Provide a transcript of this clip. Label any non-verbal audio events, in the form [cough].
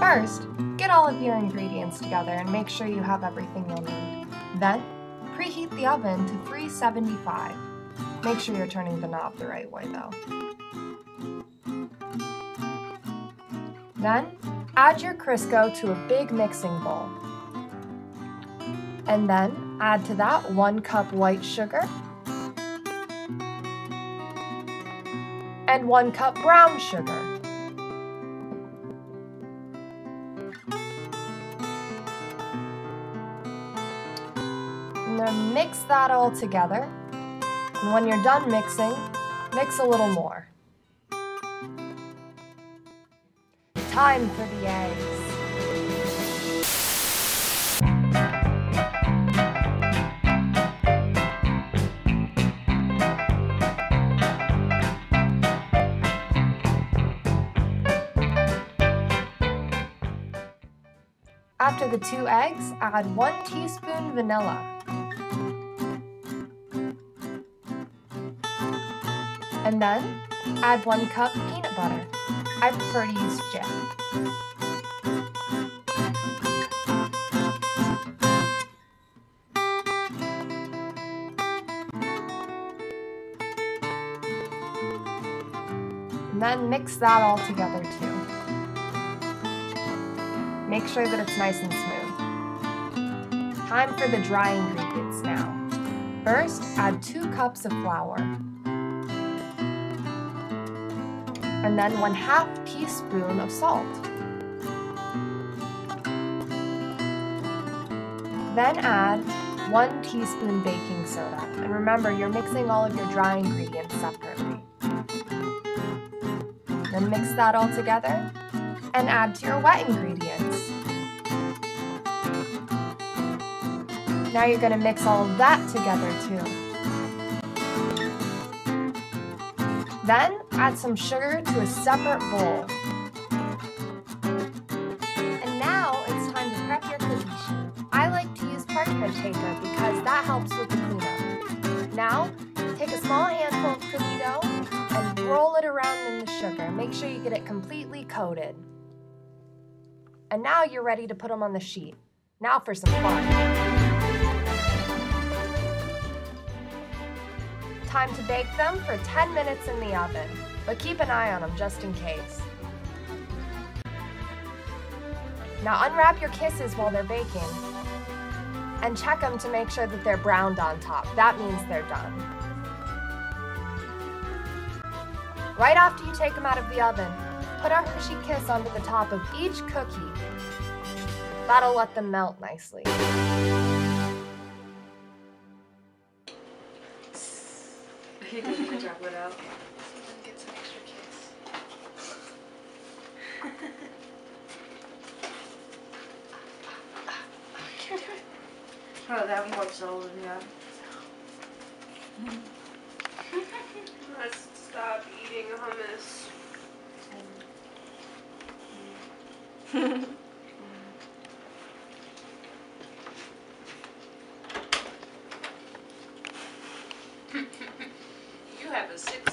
First, get all of your ingredients together and make sure you have everything you'll need. Then, preheat the oven to 375. Make sure you're turning the knob the right way though. Then, add your Crisco to a big mixing bowl. And then, add to that one cup white sugar and one cup brown sugar. And mix that all together. And when you're done mixing, mix a little more. Time for the eggs. After the two eggs, add one teaspoon vanilla. And then, add one cup peanut butter. I prefer to use jam. And then mix that all together too. Make sure that it's nice and smooth. Time for the dry ingredients now. First, add two cups of flour. And then one half teaspoon of salt. Then add one teaspoon baking soda. And remember, you're mixing all of your dry ingredients separately. Then mix that all together and add to your wet ingredients. Now you're going to mix all of that together too. Then add some sugar to a separate bowl. And now it's time to prep your cookie sheet. I like to use parchment paper because that helps with the cleanup. Now, take a small handful of cookie dough and roll it around in the sugar. Make sure you get it completely coated. And now you're ready to put them on the sheet. Now for some fun. Time to bake them for 10 minutes in the oven, but keep an eye on them just in case. Now unwrap your kisses while they're baking and check them to make sure that they're browned on top. That means they're done. Right after you take them out of the oven, put a Hershey Kiss onto the top of each cookie. That'll let them melt nicely. He did a good job with that. Get some extra kiss. [laughs] Oh, that more solid, yeah. Let's stop eating hummus. [laughs] [laughs] six.